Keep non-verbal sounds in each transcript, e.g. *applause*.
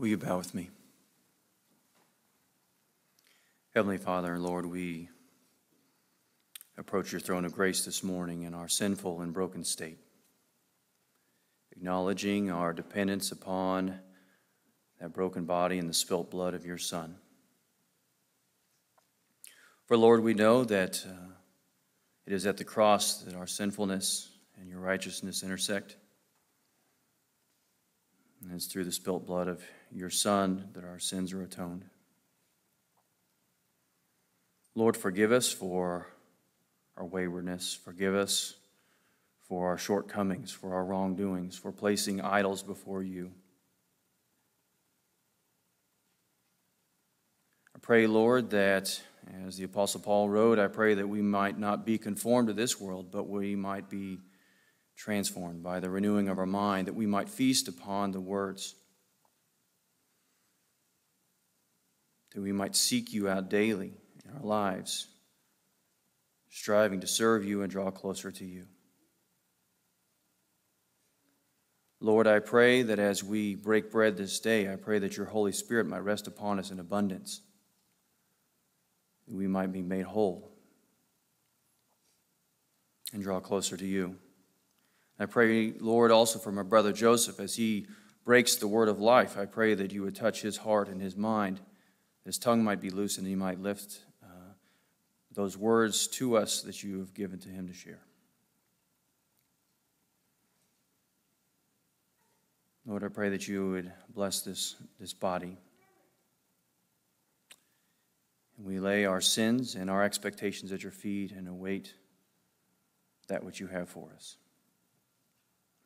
Will you bow with me? Heavenly Father and Lord, we approach your throne of grace this morning in our sinful and broken state, acknowledging our dependence upon that broken body and the spilt blood of your Son. For Lord, we know that uh, it is at the cross that our sinfulness and your righteousness intersect. And it's through the spilt blood of your Son that our sins are atoned. Lord, forgive us for our waywardness. Forgive us for our shortcomings, for our wrongdoings, for placing idols before you. I pray, Lord, that as the Apostle Paul wrote, I pray that we might not be conformed to this world, but we might be transformed by the renewing of our mind, that we might feast upon the words, that we might seek you out daily in our lives, striving to serve you and draw closer to you. Lord, I pray that as we break bread this day, I pray that your Holy Spirit might rest upon us in abundance, that we might be made whole and draw closer to you. I pray, Lord, also for my brother Joseph as he breaks the word of life. I pray that you would touch his heart and his mind, his tongue might be loosened, and he might lift uh, those words to us that you have given to him to share. Lord, I pray that you would bless this, this body. And we lay our sins and our expectations at your feet and await that which you have for us.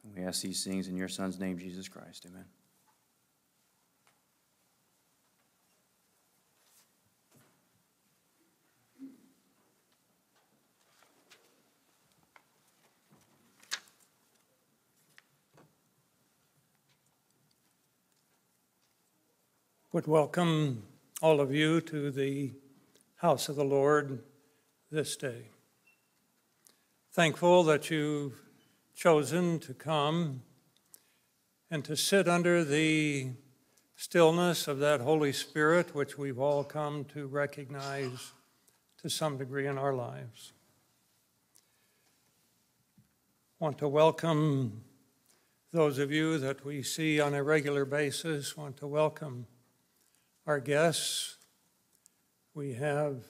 We ask these things in your Son's name, Jesus Christ. Amen. Would welcome all of you to the house of the Lord this day. Thankful that you've chosen to come and to sit under the stillness of that Holy Spirit, which we've all come to recognize to some degree in our lives. Want to welcome those of you that we see on a regular basis, want to welcome our guests. We have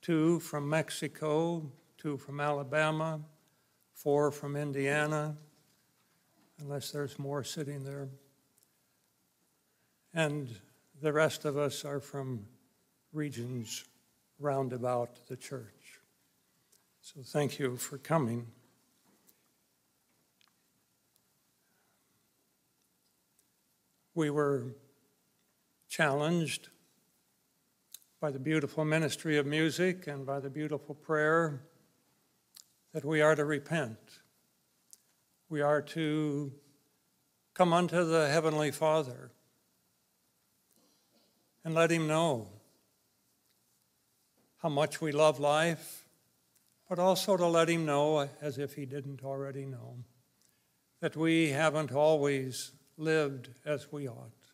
two from Mexico, two from Alabama, four from Indiana, unless there's more sitting there. And the rest of us are from regions round about the church. So thank you for coming. We were challenged by the beautiful ministry of music and by the beautiful prayer that we are to repent. We are to come unto the Heavenly Father and let Him know how much we love life, but also to let Him know, as if He didn't already know, that we haven't always lived as we ought,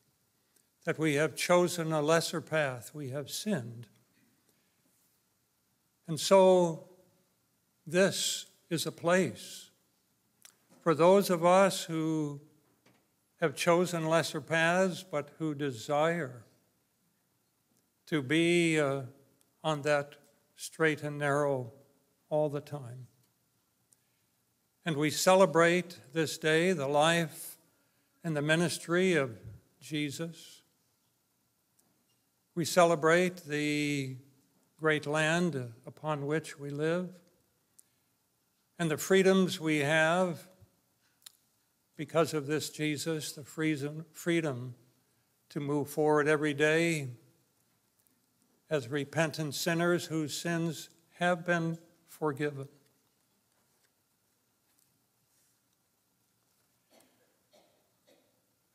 that we have chosen a lesser path, we have sinned. And so this is a place for those of us who have chosen lesser paths but who desire to be uh, on that straight and narrow all the time. And we celebrate this day the life and the ministry of Jesus. We celebrate the great land upon which we live and the freedoms we have because of this Jesus, the freedom to move forward every day as repentant sinners whose sins have been forgiven.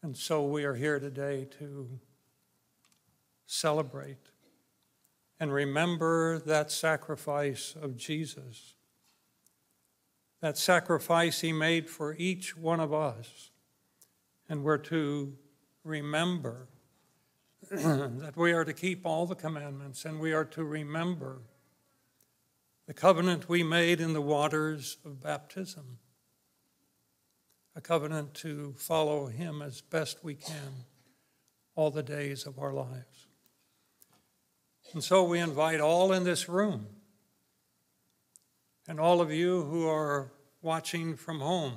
And so we are here today to celebrate and remember that sacrifice of Jesus that sacrifice he made for each one of us. And we're to remember *clears throat* that we are to keep all the commandments and we are to remember the covenant we made in the waters of baptism, a covenant to follow Him as best we can all the days of our lives. And so we invite all in this room and all of you who are watching from home,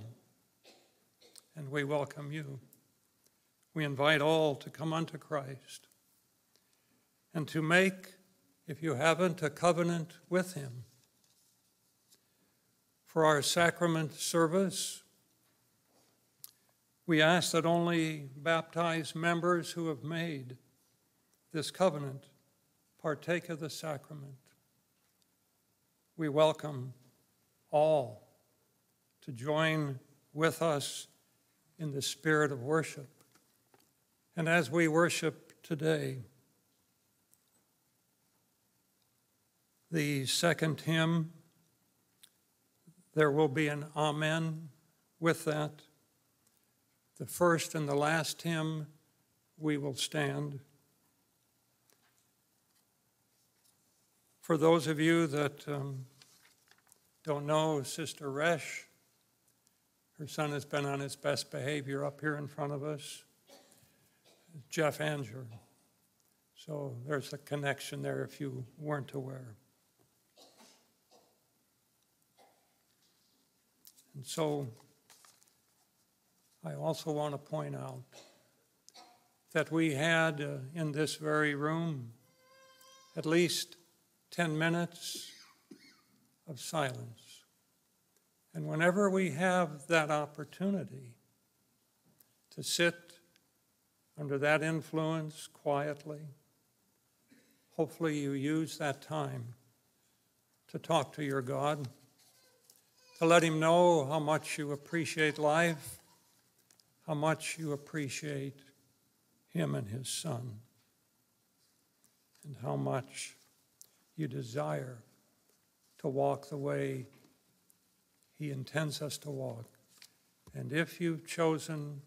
and we welcome you. We invite all to come unto Christ and to make, if you haven't, a covenant with Him. For our sacrament service, we ask that only baptized members who have made this covenant partake of the sacrament. We welcome all to join with us in the spirit of worship. And as we worship today, the second hymn, there will be an Amen with that. The first and the last hymn, we will stand. For those of you that um, don't know Sister Resh, her son has been on his best behavior up here in front of us. Jeff Anger. So there's a connection there if you weren't aware. And so I also want to point out that we had uh, in this very room at least 10 minutes of silence. And whenever we have that opportunity to sit under that influence quietly, hopefully you use that time to talk to your God, to let Him know how much you appreciate life, how much you appreciate Him and His Son, and how much you desire to walk the way He intends us to walk. And if you've chosen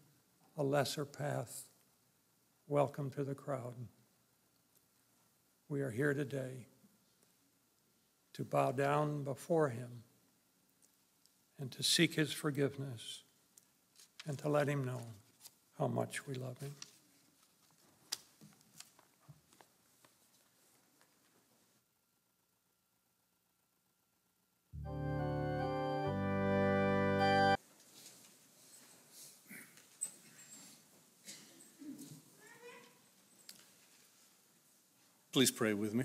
a lesser path, welcome to the crowd. We are here today to bow down before Him and to seek His forgiveness and to let Him know how much we love Him. Please pray with me.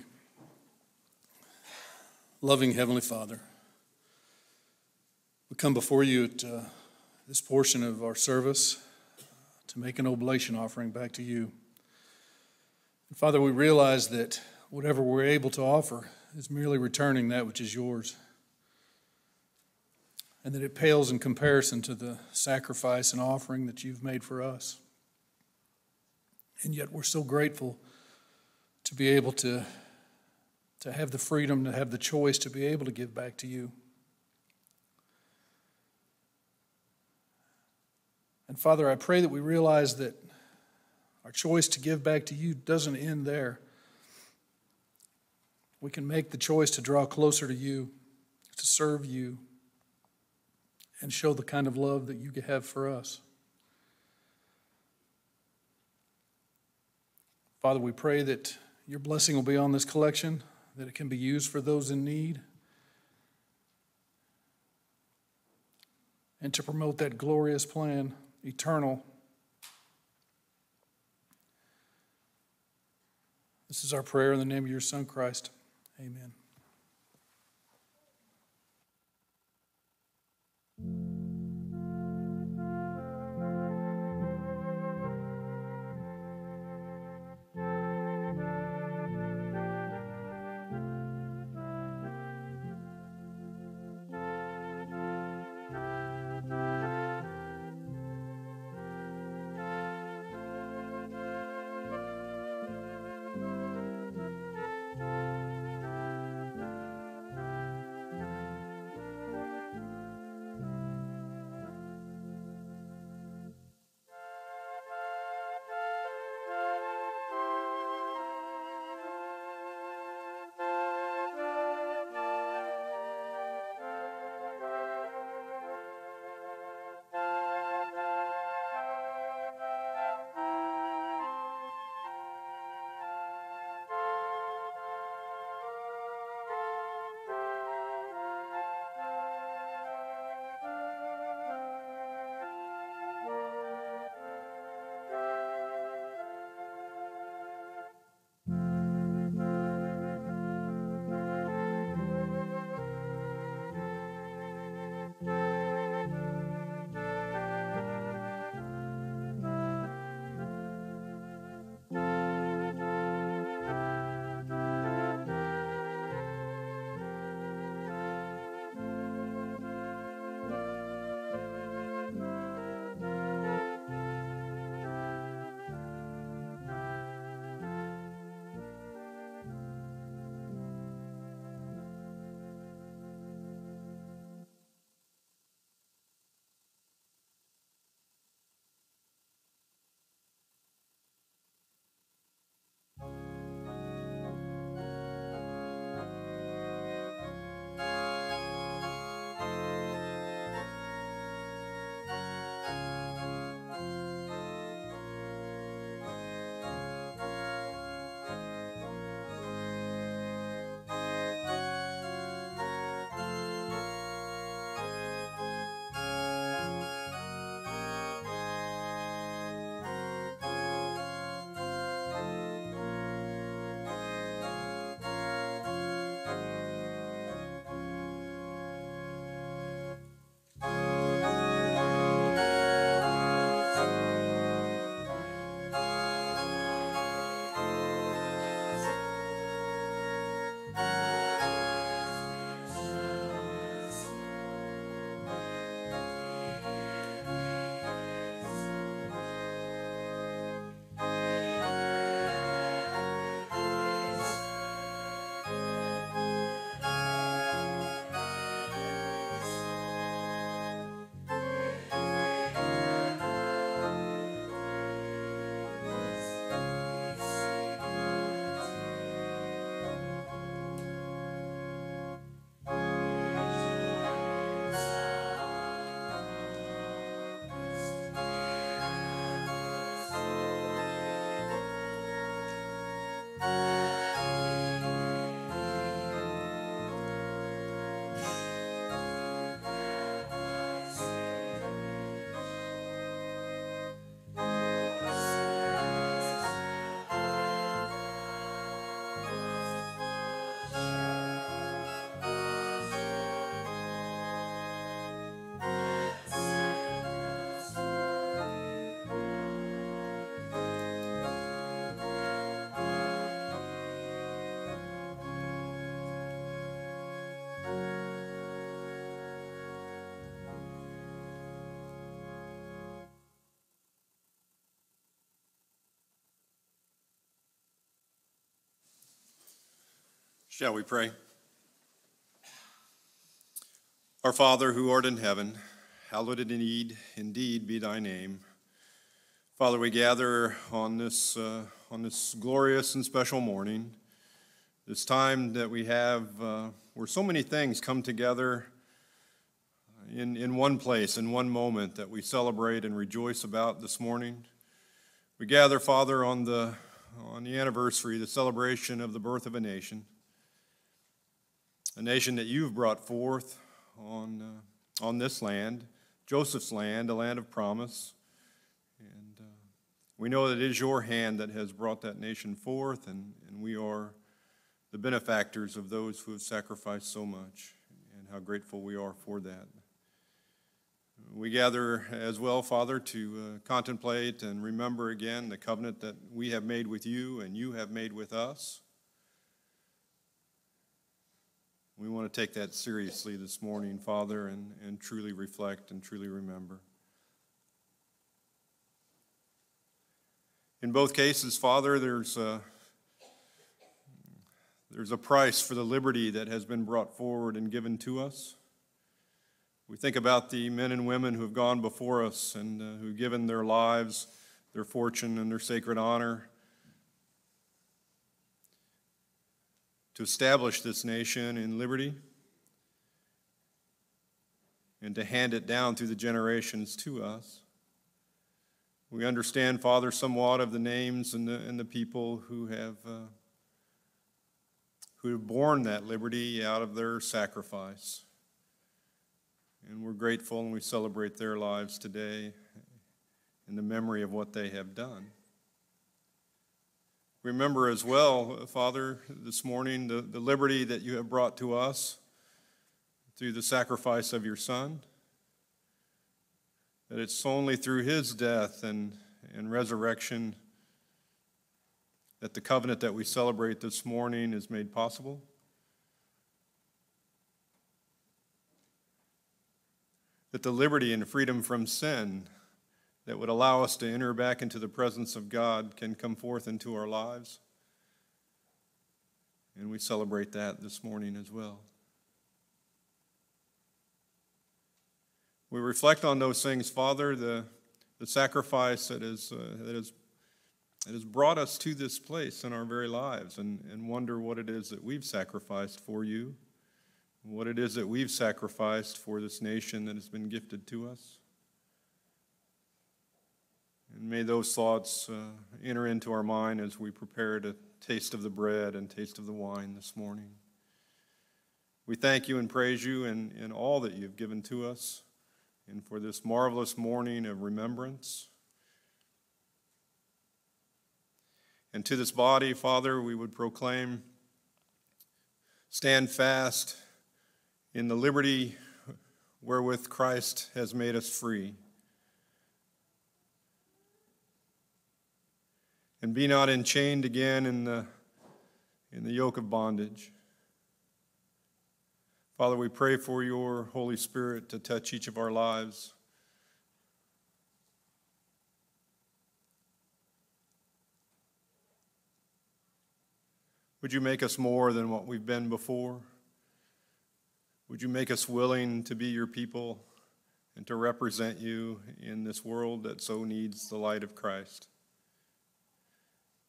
Loving Heavenly Father, we come before you at uh, this portion of our service to make an oblation offering back to you. And Father, we realize that whatever we're able to offer is merely returning that which is yours, and that it pales in comparison to the sacrifice and offering that you've made for us. And yet we're so grateful to be able to, to have the freedom, to have the choice to be able to give back to you. And Father, I pray that we realize that our choice to give back to you doesn't end there. We can make the choice to draw closer to you, to serve you, and show the kind of love that you have for us. Father, we pray that your blessing will be on this collection, that it can be used for those in need, and to promote that glorious plan, eternal. This is our prayer in the name of your Son, Christ. Amen. thank you. Shall we pray? Our Father who art in heaven, hallowed indeed, indeed be thy name. Father, we gather on this, uh, on this glorious and special morning, this time that we have uh, where so many things come together in, in one place, in one moment that we celebrate and rejoice about this morning. We gather, Father, on the, on the anniversary, the celebration of the birth of a nation a nation that you've brought forth on, uh, on this land, Joseph's land, a land of promise. And uh, we know that it is your hand that has brought that nation forth, and, and we are the benefactors of those who have sacrificed so much, and how grateful we are for that. We gather as well, Father, to uh, contemplate and remember again the covenant that we have made with you and you have made with us. We want to take that seriously this morning, Father, and, and truly reflect and truly remember. In both cases, Father, there's a, there's a price for the liberty that has been brought forward and given to us. We think about the men and women who have gone before us and uh, who've given their lives, their fortune, and their sacred honor to establish this nation in liberty and to hand it down through the generations to us. We understand, Father, somewhat of the names and the, and the people who have, uh, who have borne that liberty out of their sacrifice. And we're grateful and we celebrate their lives today in the memory of what they have done. Remember as well, Father, this morning, the, the liberty that you have brought to us through the sacrifice of your Son. That it's only through his death and, and resurrection that the covenant that we celebrate this morning is made possible. That the liberty and freedom from sin that would allow us to enter back into the presence of God can come forth into our lives. And we celebrate that this morning as well. We reflect on those things, Father, the, the sacrifice that, is, uh, that, is, that has brought us to this place in our very lives, and, and wonder what it is that we've sacrificed for you, what it is that we've sacrificed for this nation that has been gifted to us. And may those thoughts uh, enter into our mind as we prepare to taste of the bread and taste of the wine this morning. We thank you and praise you in, in all that you've given to us and for this marvelous morning of remembrance. And to this body, Father, we would proclaim stand fast in the liberty wherewith Christ has made us free. And be not enchained again in the, in the yoke of bondage. Father, we pray for your Holy Spirit to touch each of our lives. Would you make us more than what we've been before? Would you make us willing to be your people and to represent you in this world that so needs the light of Christ?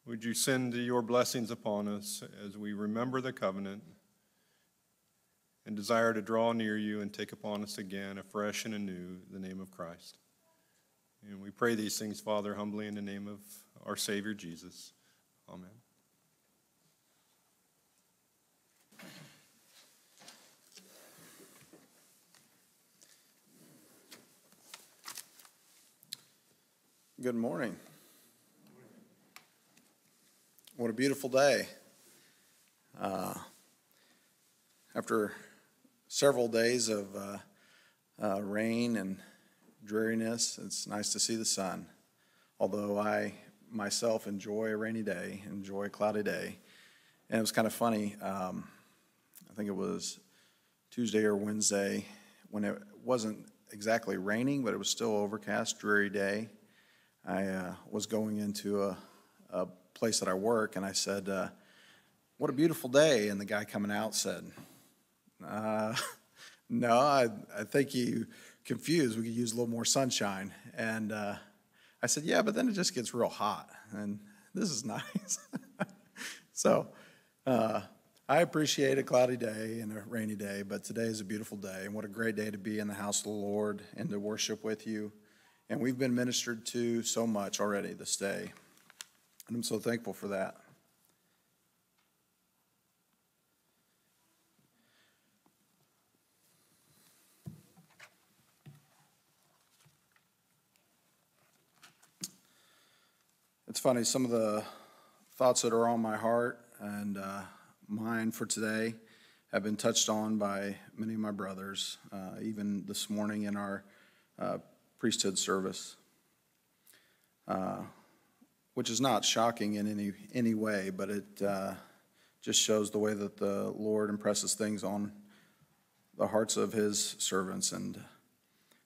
Would you send your blessings upon us as we remember the covenant and desire to draw near you and take upon us again, afresh and anew, the name of Christ? And we pray these things, Father, humbly in the name of our Savior Jesus. Amen. Good morning. What a beautiful day. Uh, after several days of uh, uh, rain and dreariness, it's nice to see the sun. Although I myself enjoy a rainy day, enjoy a cloudy day. And it was kind of funny. Um, I think it was Tuesday or Wednesday when it wasn't exactly raining, but it was still overcast, dreary day. I uh, was going into a, a place that I work, and I said, uh, what a beautiful day. And the guy coming out said, uh, *laughs* no, I, I think you confused. We could use a little more sunshine. And uh, I said, yeah, but then it just gets real hot. And this is *laughs* nice. so uh, I appreciate a cloudy day and a rainy day, but today is a beautiful day. And what a great day to be in the house of the Lord and to worship with you. And we've been ministered to so much already this day. And I'm so thankful for that. It's funny, some of the thoughts that are on my heart and uh, mine for today have been touched on by many of my brothers, uh, even this morning in our uh, priesthood service, uh, which is not shocking in any, any way, but it uh, just shows the way that the Lord impresses things on the hearts of his servants. And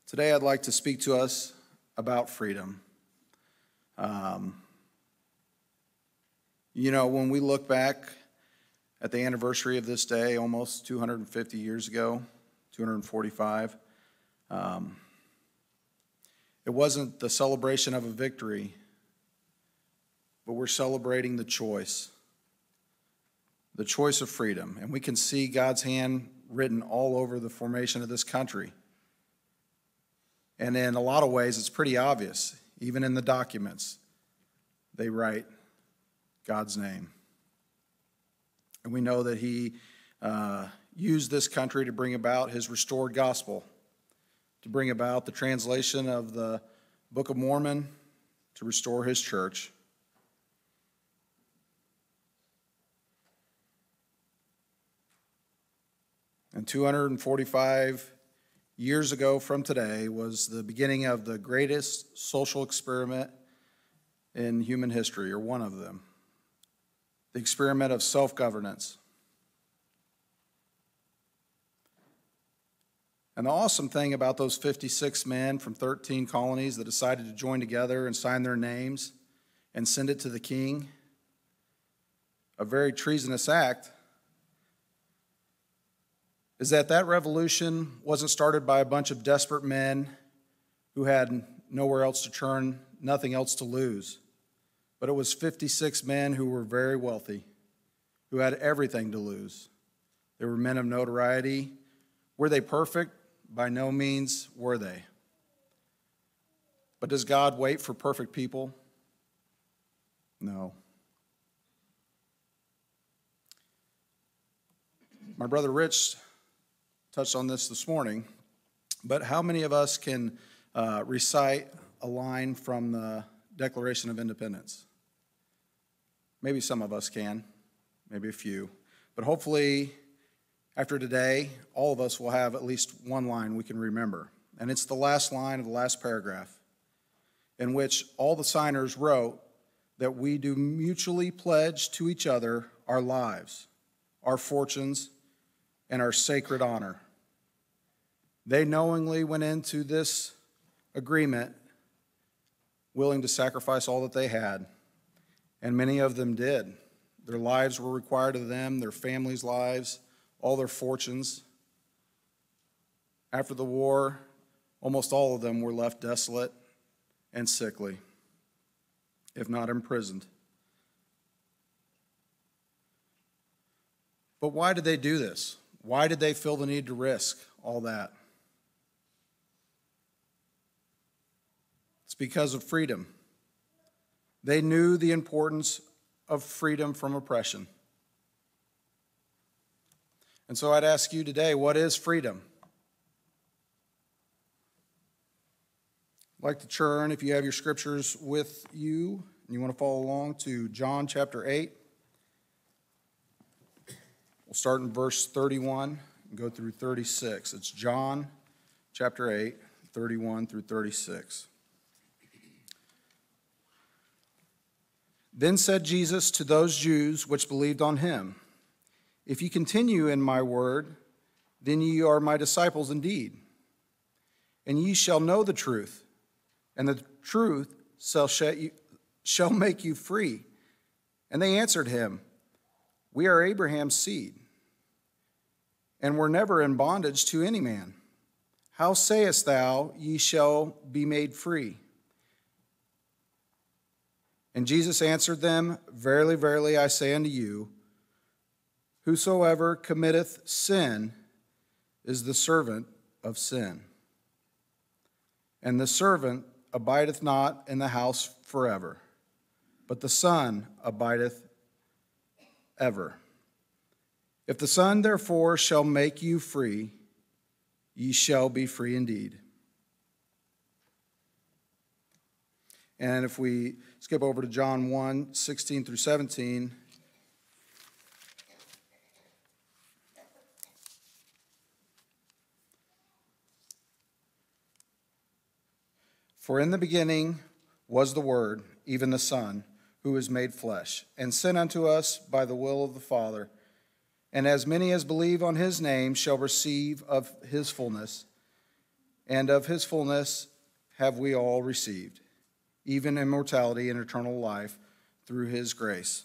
today I'd like to speak to us about freedom. Um, you know, when we look back at the anniversary of this day, almost 250 years ago, 245, um, it wasn't the celebration of a victory, but we're celebrating the choice the choice of freedom. And we can see God's hand written all over the formation of this country. And in a lot of ways, it's pretty obvious, even in the documents, they write God's name. And we know that He uh, used this country to bring about His restored gospel, to bring about the translation of the Book of Mormon, to restore His church. And 245 years ago from today was the beginning of the greatest social experiment in human history, or one of them the experiment of self governance. And the awesome thing about those 56 men from 13 colonies that decided to join together and sign their names and send it to the king, a very treasonous act, is that that revolution wasn't started by a bunch of desperate men who had nowhere else to turn, nothing else to lose but it was 56 men who were very wealthy, who had everything to lose. They were men of notoriety. Were they perfect? By no means were they. But does God wait for perfect people? No. My brother Rich touched on this this morning, but how many of us can uh, recite a line from the Declaration of Independence? Maybe some of us can, maybe a few. But hopefully, after today, all of us will have at least one line we can remember. And it's the last line of the last paragraph, in which all the signers wrote that we do mutually pledge to each other our lives, our fortunes, and our sacred honor. They knowingly went into this agreement willing to sacrifice all that they had and many of them did. Their lives were required of them, their families' lives, all their fortunes. After the war, almost all of them were left desolate and sickly, if not imprisoned. But why did they do this? Why did they feel the need to risk all that? It's because of freedom. They knew the importance of freedom from oppression. And so I'd ask you today what is freedom? I'd like to turn, if you have your scriptures with you and you want to follow along, to John chapter 8. We'll start in verse 31 and go through 36. It's John chapter 8, 31 through 36. Then said Jesus to those Jews which believed on him, If ye continue in my word, then ye are my disciples indeed. And ye shall know the truth, and the truth shall, shall make you free. And they answered him, We are Abraham's seed, and were never in bondage to any man. How sayest thou, Ye shall be made free? And Jesus answered them, Verily, verily, I say unto you, Whosoever committeth sin is the servant of sin. And the servant abideth not in the house forever, but the Son abideth ever. If the Son therefore shall make you free, ye shall be free indeed. And if we skip over to John 1 16 through 17, For in the beginning was the Word, even the Son, who was made flesh, and sent unto us by the will of the Father. And as many as believe on his name shall receive of his fullness, and of his fullness have we all received, even immortality and eternal life through his grace.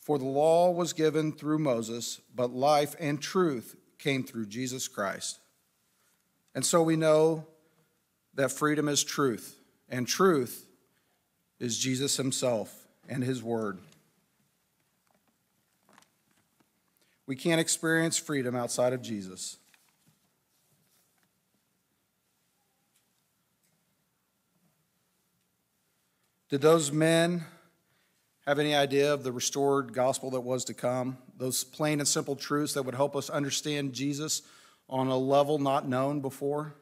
For the law was given through Moses, but life and truth came through Jesus Christ. And so we know that freedom is truth, and truth is Jesus himself and his word. We can't experience freedom outside of Jesus. Did those men have any idea of the restored gospel that was to come? Those plain and simple truths that would help us understand Jesus on a level not known before?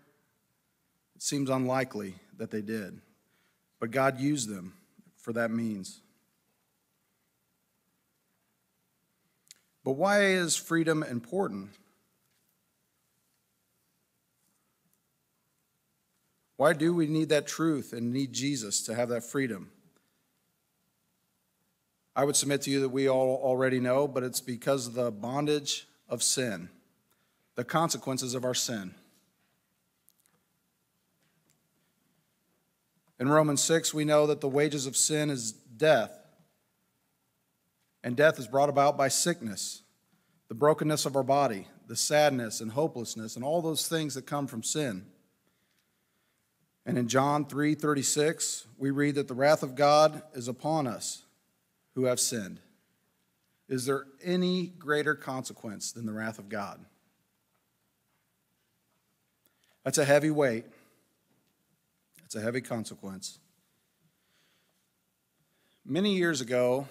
It seems unlikely that they did, but God used them for that means. But why is freedom important? Why do we need that truth and need Jesus to have that freedom? I would submit to you that we all already know, but it's because of the bondage of sin, the consequences of our sin. In Romans 6, we know that the wages of sin is death. And death is brought about by sickness, the brokenness of our body, the sadness and hopelessness, and all those things that come from sin. And in John 3:36, we read that the wrath of God is upon us who have sinned. Is there any greater consequence than the wrath of God? That's a heavy weight. It's a heavy consequence. Many years ago,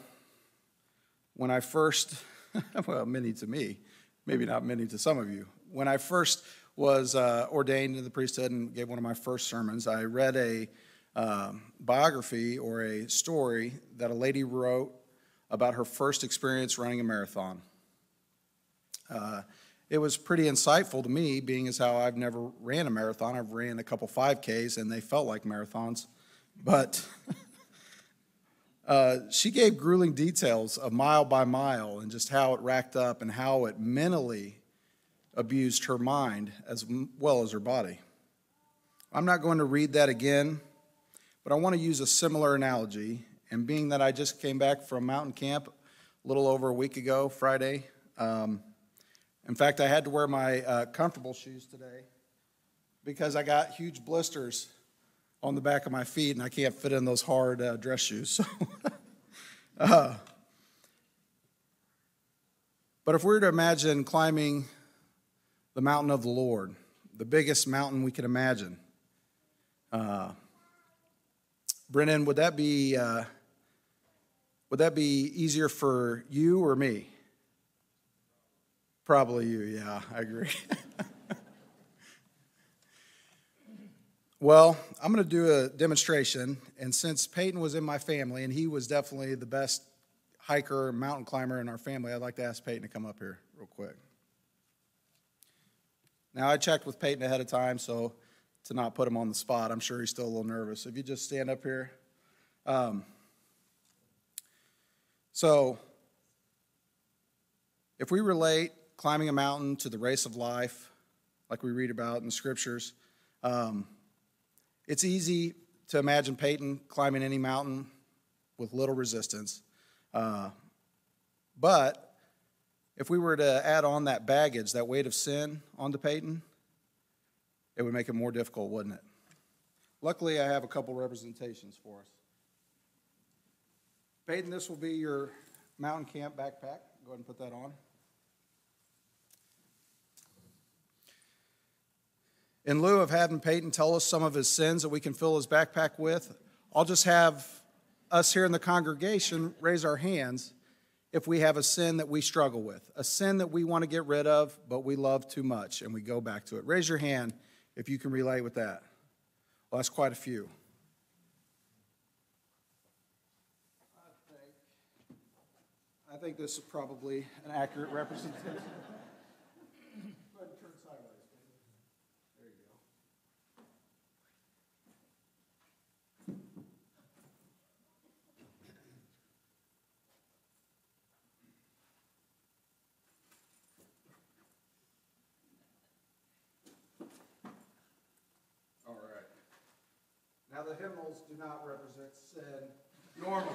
when I first, *laughs* well, many to me, maybe not many to some of you, when I first was uh, ordained in the priesthood and gave one of my first sermons, I read a um, biography or a story that a lady wrote about her first experience running a marathon. Uh, it was pretty insightful to me, being as how I've never ran a marathon. I've ran a couple 5Ks and they felt like marathons. But *laughs* uh, she gave grueling details of mile by mile and just how it racked up and how it mentally abused her mind as well as her body. I'm not going to read that again, but I want to use a similar analogy. And being that I just came back from mountain camp a little over a week ago, Friday, um, in fact, I had to wear my uh, comfortable shoes today because I got huge blisters on the back of my feet and I can't fit in those hard uh, dress shoes. *laughs* So, uh, but if we were to imagine climbing the mountain of the Lord, the biggest mountain we could imagine, uh, Brennan, would that be uh, would that be easier for you or me? Probably you, yeah, I agree. *laughs* well, I'm going to do a demonstration, and since Peyton was in my family, and he was definitely the best hiker, mountain climber in our family, I'd like to ask Peyton to come up here real quick. Now, I checked with Peyton ahead of time, so to not put him on the spot, I'm sure he's still a little nervous. If you just stand up here. Um, so, if we relate climbing a mountain to the race of life, like we read about in the scriptures. Um, it's easy to imagine Peyton climbing any mountain with little resistance. Uh, But if we were to add on that baggage, that weight of sin onto Peyton, it would make it more difficult, wouldn't it? Luckily, I have a couple representations for us. Peyton, this will be your mountain camp backpack. Go ahead and put that on. In lieu of having Peyton tell us some of his sins that we can fill his backpack with, I'll just have us here in the congregation raise our hands if we have a sin that we struggle with, a sin that we want to get rid of, but we love too much, and we go back to it. Raise your hand if you can relate with that. Well, that's quite a few. I think this is probably an accurate representation. *laughs* Go ahead and turn sideways, baby. There you go. All right. Now, the hymnals do not represent sin normally.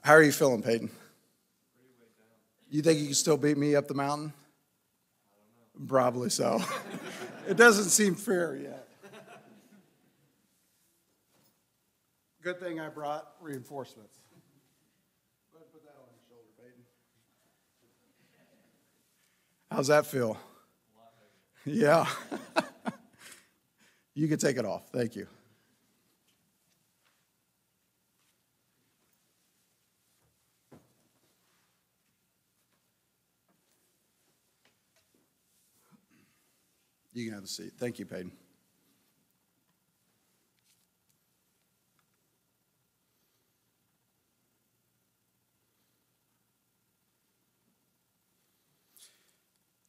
How are you feeling, Peyton? You think you can still beat me up the mountain? Probably so. *laughs* it doesn't seem fair yet. Good thing I brought reinforcements. Go ahead put that on your shoulder, Peyton. How's that feel? Yeah. *laughs* you can take it off. Thank you. You can have a seat. Thank you, Peyton.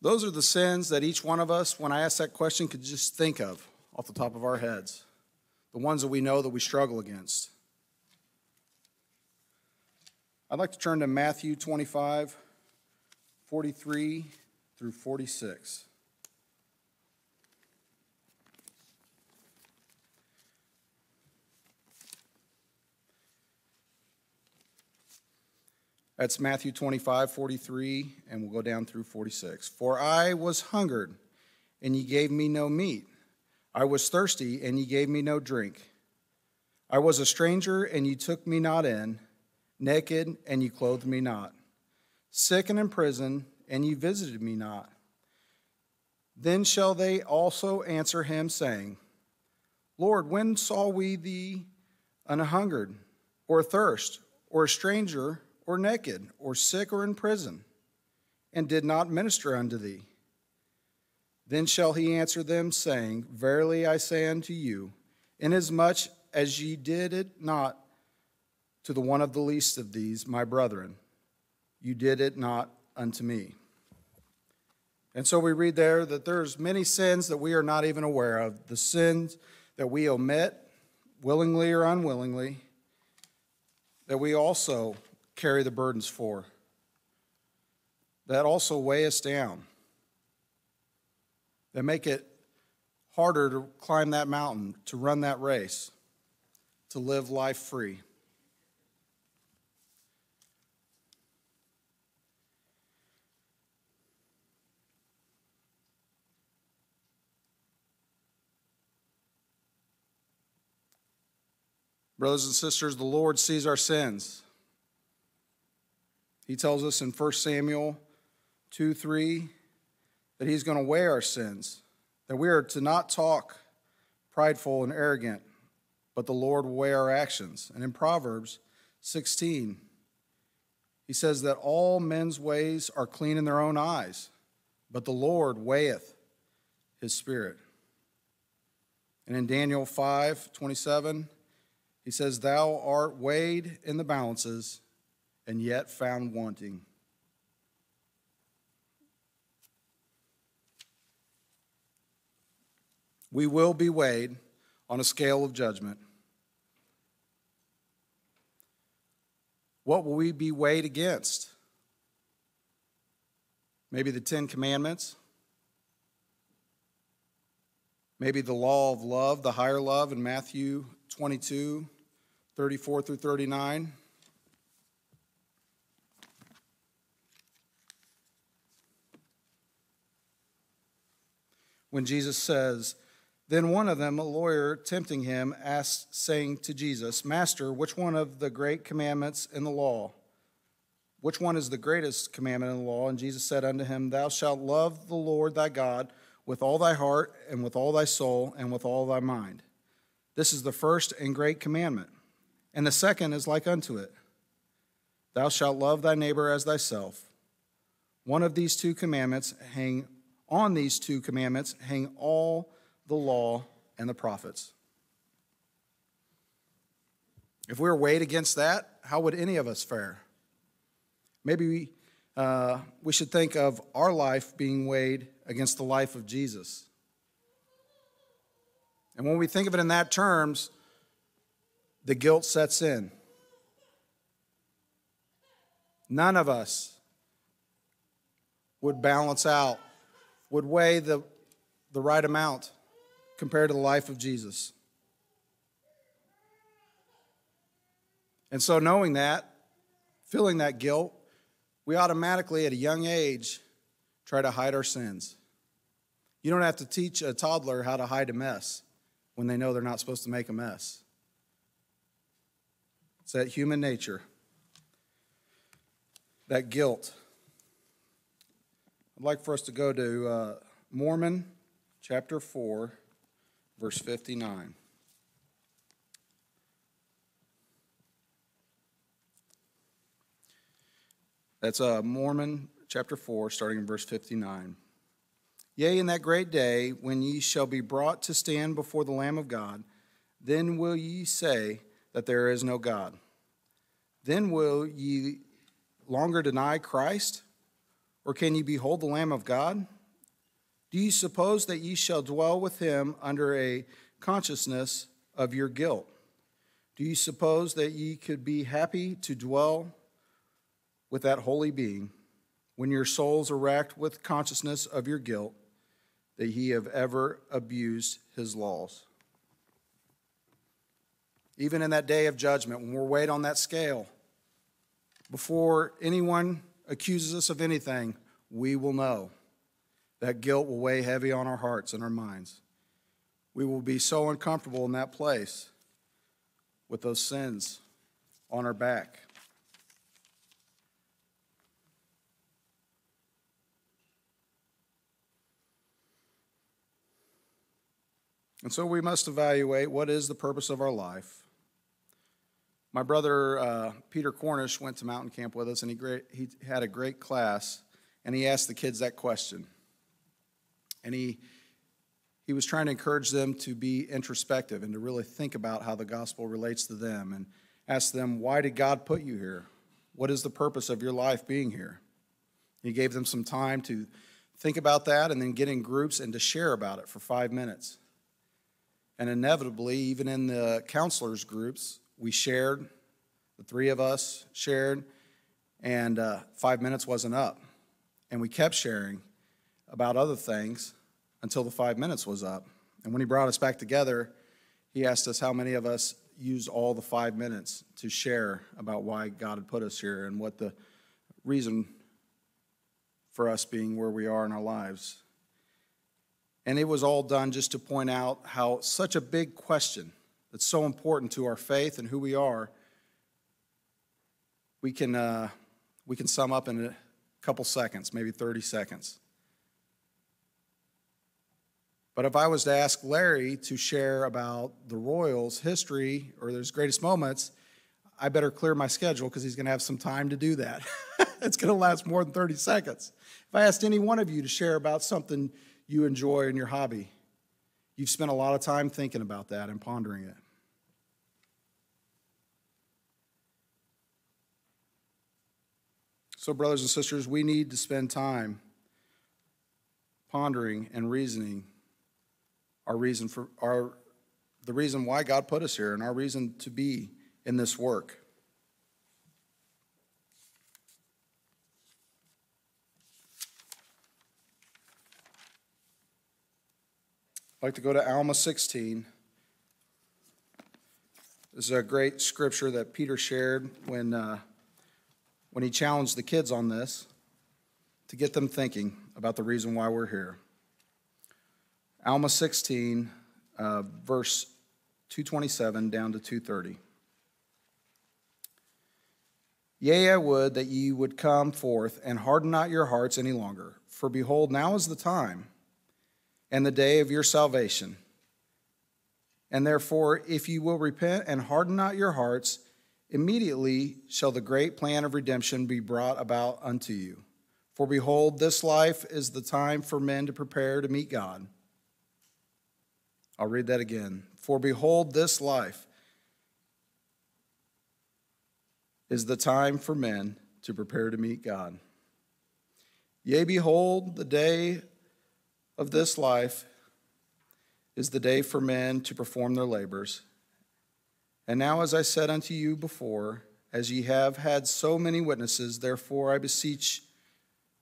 Those are the sins that each one of us, when I ask that question, could just think of off the top of our heads. The ones that we know that we struggle against. I'd like to turn to Matthew 25, 43 through 46. That's Matthew 25, 43, and we'll go down through 46. For I was hungered, and ye gave me no meat. I was thirsty, and ye gave me no drink. I was a stranger, and ye took me not in, naked, and ye clothed me not, sick and in prison, and ye visited me not. Then shall they also answer him, saying, Lord, when saw we thee an hungered, or thirst, or a stranger, or naked, or sick, or in prison, and did not minister unto thee? Then shall he answer them, saying, Verily I say unto you, inasmuch as ye did it not to the one of the least of these, my brethren, you did it not unto me. And so we read there that there's many sins that we are not even aware of, the sins that we omit, willingly or unwillingly, that we also carry the burdens for. That also weigh us down. That make it harder to climb that mountain, to run that race, to live life free. Brothers and sisters, the Lord sees our sins. He tells us in 1 Samuel 2 3 that He's going to weigh our sins, that we are to not talk prideful and arrogant, but the Lord will weigh our actions. And in Proverbs 16, He says that all men's ways are clean in their own eyes, but the Lord weigheth His spirit. And in Daniel 5 27, he says, Thou art weighed in the balances and yet found wanting. We will be weighed on a scale of judgment. What will we be weighed against? Maybe the Ten Commandments? Maybe the law of love, the higher love in Matthew 22, 34 through 39. When Jesus says, Then one of them, a lawyer, tempting him, asked, saying to Jesus, Master, which one of the great commandments in the law? Which one is the greatest commandment in the law? And Jesus said unto him, Thou shalt love the Lord thy God with all thy heart, and with all thy soul, and with all thy mind. This is the first and great commandment. And the second is like unto it Thou shalt love thy neighbor as thyself. One of these two commandments hang on these two commandments hang all the law and the prophets. If we were weighed against that, how would any of us fare? Maybe we, uh, we should think of our life being weighed against the life of Jesus. And when we think of it in that terms, the guilt sets in. None of us would balance out, would weigh the, the right amount compared to the life of Jesus. And so, knowing that, feeling that guilt, we automatically, at a young age, try to hide our sins. You don't have to teach a toddler how to hide a mess when they know they're not supposed to make a mess. It's that human nature, that guilt. I'd like for us to go to uh, Mormon chapter 4, verse 59. That's uh, Mormon chapter 4, starting in verse 59. Yea, in that great day, when ye shall be brought to stand before the Lamb of God, then will ye say that there is no God. Then will ye longer deny Christ? Or can ye behold the Lamb of God? Do ye suppose that ye shall dwell with him under a consciousness of your guilt? Do ye suppose that ye could be happy to dwell with that holy being when your souls are racked with consciousness of your guilt that ye have ever abused his laws? Even in that day of judgment, when we're weighed on that scale, before anyone accuses us of anything, we will know that guilt will weigh heavy on our hearts and our minds. We will be so uncomfortable in that place with those sins on our back. And so we must evaluate what is the purpose of our life. My brother uh, Peter Cornish went to mountain camp with us, and he, great, he had a great class, and he asked the kids that question. And he, he was trying to encourage them to be introspective and to really think about how the gospel relates to them and ask them, Why did God put you here? What is the purpose of your life being here? He gave them some time to think about that and then get in groups and to share about it for five minutes. And inevitably, even in the counselors' groups, we shared, the three of us shared, and uh, five minutes wasn't up. And we kept sharing about other things until the five minutes was up. And when he brought us back together, he asked us how many of us used all the five minutes to share about why God had put us here and what the reason for us being where we are in our lives. And it was all done just to point out how such a big question that's so important to our faith and who we are, we can, uh, we can sum up in a couple seconds, maybe 30 seconds. But if I was to ask Larry to share about the Royals' history or their greatest moments, I better clear my schedule because he's going to have some time to do that. *laughs* it's going to last more than 30 seconds. If I asked any one of you to share about something you enjoy in your hobby. You've spent a lot of time thinking about that and pondering it. So, brothers and sisters, we need to spend time pondering and reasoning our reason for our the reason why God put us here and our reason to be in this work. I'd like to go to Alma 16. This is a great scripture that Peter shared when, uh, when he challenged the kids on this to get them thinking about the reason why we're here. Alma 16, uh, verse 227 down to 230. Yea, I would that ye would come forth and harden not your hearts any longer. For behold, now is the time and the day of your salvation. And therefore, if you will repent and harden not your hearts, immediately shall the great plan of redemption be brought about unto you. For behold, this life is the time for men to prepare to meet God. I'll read that again. For behold, this life is the time for men to prepare to meet God. Yea, behold, the day of this life is the day for men to perform their labors. And now, as I said unto you before, as ye have had so many witnesses, therefore I beseech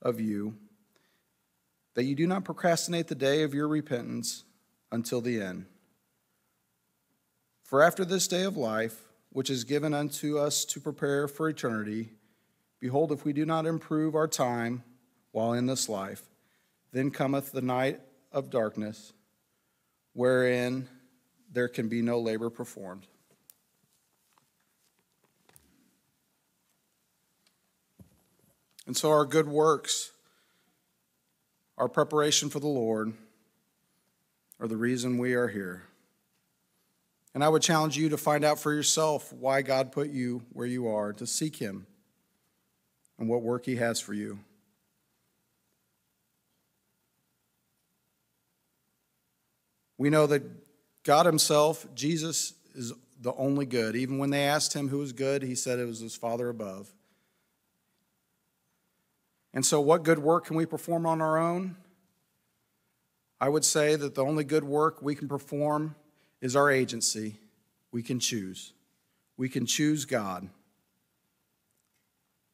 of you that you do not procrastinate the day of your repentance until the end. For after this day of life, which is given unto us to prepare for eternity, behold, if we do not improve our time while in this life, then cometh the night of darkness, wherein there can be no labor performed. And so our good works, our preparation for the Lord, are the reason we are here. And I would challenge you to find out for yourself why God put you where you are, to seek Him and what work He has for you. We know that God Himself, Jesus, is the only good. Even when they asked Him who was good, He said it was His Father above. And so, what good work can we perform on our own? I would say that the only good work we can perform is our agency. We can choose. We can choose God.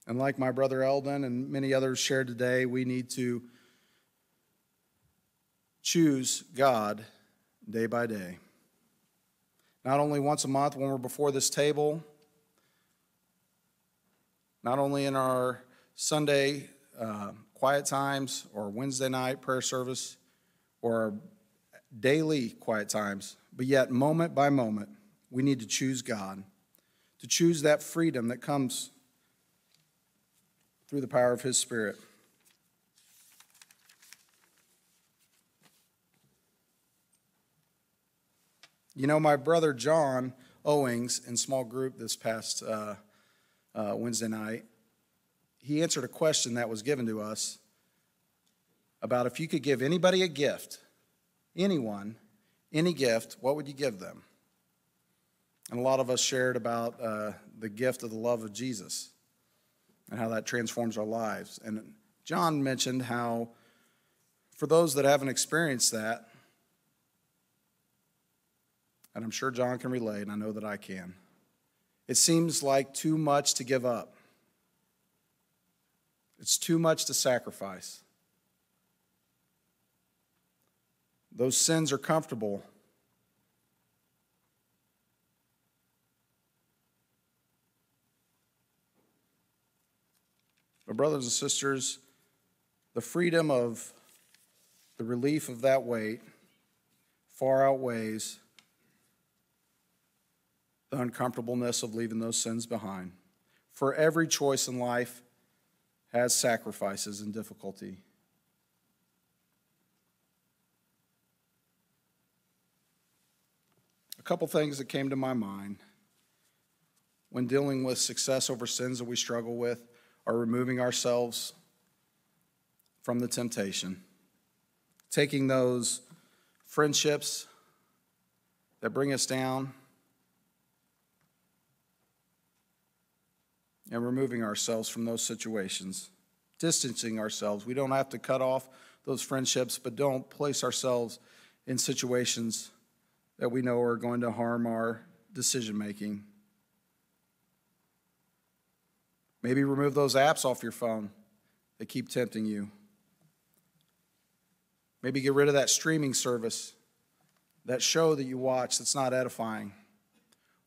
And like my brother Eldon and many others shared today, we need to choose God day by day. Not only once a month when we're before this table, not only in our Sunday uh, quiet times or Wednesday night prayer service or daily quiet times, but yet moment by moment, we need to choose God, to choose that freedom that comes through the power of His Spirit. You know, my brother John Owings in small group this past uh, uh, Wednesday night, he answered a question that was given to us about if you could give anybody a gift, anyone, any gift, what would you give them? And a lot of us shared about uh, the gift of the love of Jesus and how that transforms our lives. And John mentioned how, for those that haven't experienced that, and I'm sure John can relate, and I know that I can, it seems like too much to give up. It's too much to sacrifice. Those sins are comfortable. But, brothers and sisters, the freedom of the relief of that weight far outweighs the uncomfortableness of leaving those sins behind. For every choice in life has sacrifices and difficulty. A couple things that came to my mind when dealing with success over sins that we struggle with are removing ourselves from the temptation, taking those friendships that bring us down, and removing ourselves from those situations, distancing ourselves. We don't have to cut off those friendships, but don't place ourselves in situations that we know are going to harm our decision making. Maybe remove those apps off your phone that keep tempting you. Maybe get rid of that streaming service, that show that you watch that's not edifying.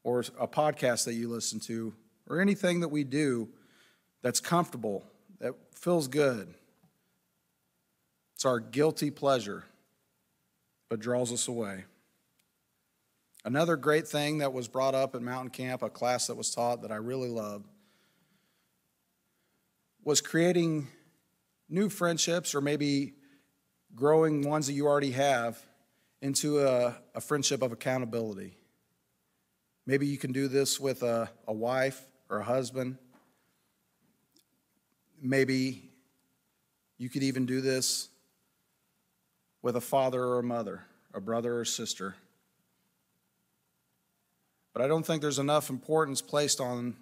or a podcast that you listen to, or anything that we do that's comfortable, that feels good. It's our guilty pleasure, but draws us away. Another great thing that was brought up at Mountain Camp, a class that was taught that I really loved, was creating new friendships or maybe growing ones that you already have into a, a friendship of accountability. Maybe you can do this with a, a wife or a husband. Maybe you could even do this with a father or a mother, a brother or sister. But I don't think there's enough importance placed on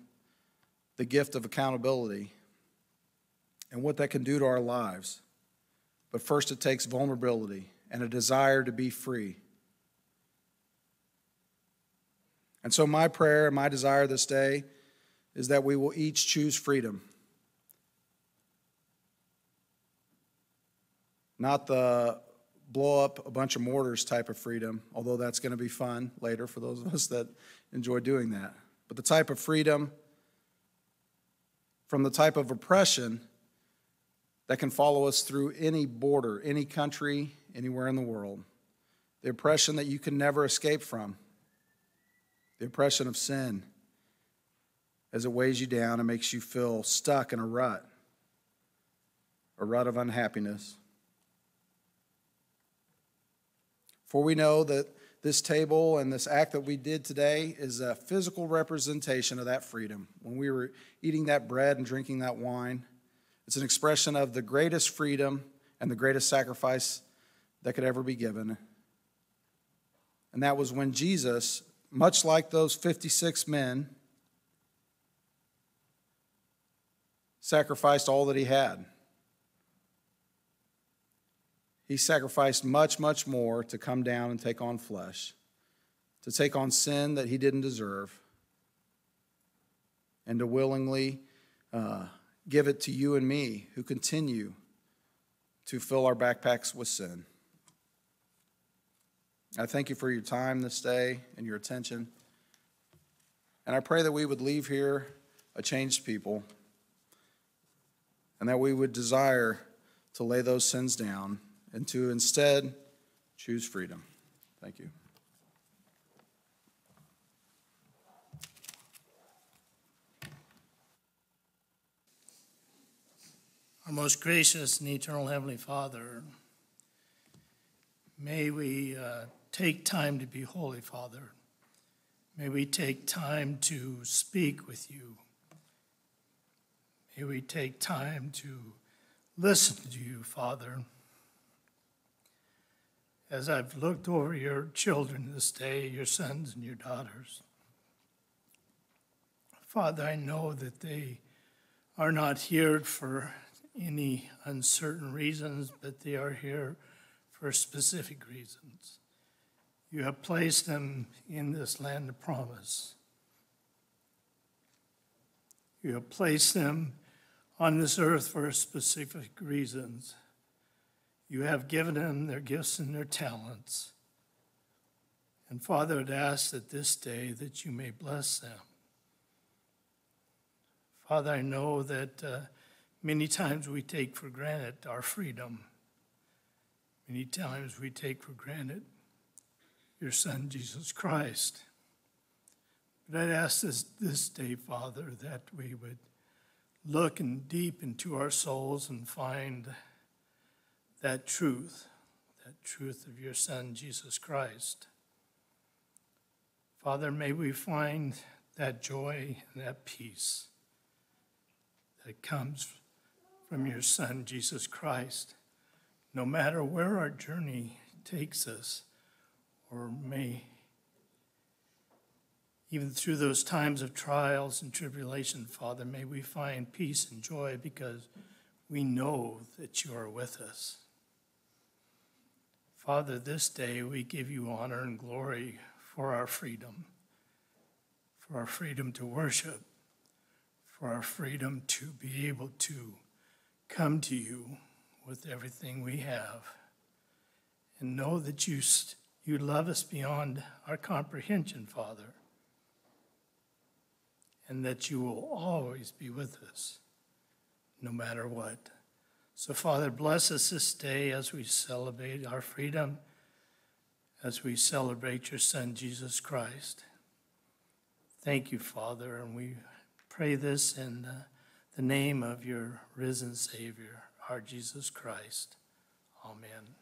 the gift of accountability and what that can do to our lives. But first, it takes vulnerability and a desire to be free. And so, my prayer and my desire this day is that we will each choose freedom. Not the blow up a bunch of mortars type of freedom, although that's going to be fun later for those of us that enjoy doing that. But the type of freedom from the type of oppression that can follow us through any border, any country, anywhere in the world. The oppression that you can never escape from. The oppression of sin as it weighs you down and makes you feel stuck in a rut, a rut of unhappiness. For we know that this table and this act that we did today is a physical representation of that freedom. When we were eating that bread and drinking that wine, it's an expression of the greatest freedom and the greatest sacrifice that could ever be given. And that was when Jesus, much like those 56 men, sacrificed all that he had. He sacrificed much, much more to come down and take on flesh, to take on sin that he didn't deserve, and to willingly uh, give it to you and me who continue to fill our backpacks with sin. I thank you for your time this day and your attention. And I pray that we would leave here a changed people and that we would desire to lay those sins down and to instead choose freedom. Thank you. Our most gracious and eternal Heavenly Father, may we uh, take time to be holy, Father. May we take time to speak with you. May we take time to listen to you, Father. As I've looked over your children this day, your sons and your daughters, Father, I know that they are not here for any uncertain reasons, but they are here for specific reasons. You have placed them in this land of promise. You have placed them on this earth for specific reasons. You have given them their gifts and their talents. And Father, I'd ask that this day that you may bless them. Father, I know that uh, Many times we take for granted our freedom. Many times we take for granted your Son, Jesus Christ. But I'd ask this, this day, Father, that we would look in deep into our souls and find that truth, that truth of your Son, Jesus Christ. Father, may we find that joy and that peace that comes from your Son, Jesus Christ, no matter where our journey takes us, or may, even through those times of trials and tribulation, Father, may we find peace and joy because we know that you are with us. Father, this day we give you honor and glory for our freedom, for our freedom to worship, for our freedom to be able to come to you with everything we have and know that you, you love us beyond our comprehension, Father. And that you will always be with us, no matter what. So, Father, bless us this day as we celebrate our freedom, as we celebrate your Son, Jesus Christ. Thank you, Father, and we pray this in the name of your risen Savior, our Jesus Christ. Amen.